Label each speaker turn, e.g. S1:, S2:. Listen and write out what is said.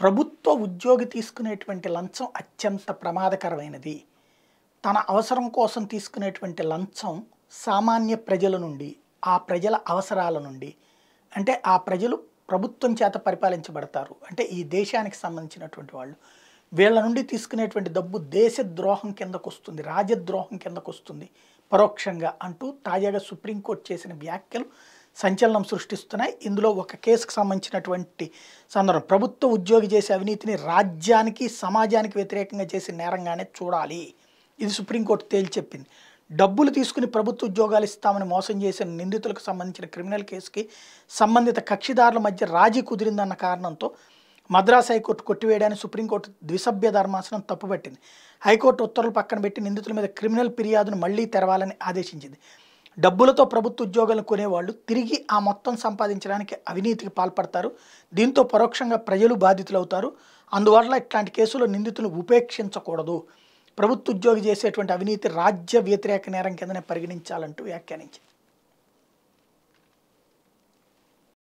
S1: ప్రభుత్వ ఉద్యోగి తీసుకునేటువంటి లంచం అత్యంత ప్రమాదకరమైనది. తన అవసరం కోసం తీసుకునేటువంటి లంచం సామాన్య ప్రజల నుండి ఆ ప్రజల అవసరాల నుండి అంటే ఆ ప్రజలు ప్రభుత్వం చేత పరిపాలించబడతారు. అంటే ఈ దేశానికి సంబంధించినటువంటి వాళ్ళు. వీళ్ళ నుండి తీసుకునేటువంటి డబ్బు దేశ ద్రోహం కిందకు వస్తుంది రాజద్రోహం కిందకు వస్తుంది పరోక్షంగా అంటూ తాజాగా సుప్రీంకోర్టు చేసిన వ్యాఖ్యలు సంచలనం సృష్టిస్తున్నాయి. ఇందులో ఒక కేసుకు సంబంధించినటువంటి సందర్భం. ప్రభుత్వ ఉద్యోగి చేసే అవినీతిని రాజ్యానికి సమాజానికి వ్యతిరేకంగా చేసే నేరంగానే చూడాలి. ఇది సుప్రీంకోర్టు తేల్చి చెప్పింది. డబ్బులు తీసుకుని ప్రభుత్వ ఉద్యోగాలు ఇస్తామని మోసం చేసిన నిందితులకు సంబంధించిన క్రిమినల్ కేసుకి సంబంధిత కక్షిదారుల మధ్య రాజీ కుదిరిందన్న కారణంతో మద్రాస్ హైకోర్టు కొట్టివేయడానికి సుప్రీంకోర్టు ద్విసభ్య ధర్మాసనం తప్పుపట్టింది. హైకోర్టు ఉత్తర్వులు పక్కన పెట్టి నిందితుల మీద క్రిమినల్ ఫిర్యాదును మళ్ళీ తెరవాలని ఆదేశించింది. డబ్బులతో ప్రభుత్వ ఉద్యోగాలు కొనేవాళ్ళు తిరిగి ఆ మొత్తం సంపాదించడానికి అవినీతికి పాల్పడతారు. దీంతో పరోక్షంగా ప్రజలు బాధితులవుతారు. అందువల్ల ఇట్లాంటి కేసులో నిందితులు ఉపేక్షించకూడదు. ప్రభుత్వ ఉద్యోగి చేసేటువంటి అవినీతి రాజ్య వ్యతిరేక నేరం కిందనే పరిగణించాలంటూ వ్యాఖ్యానించింది.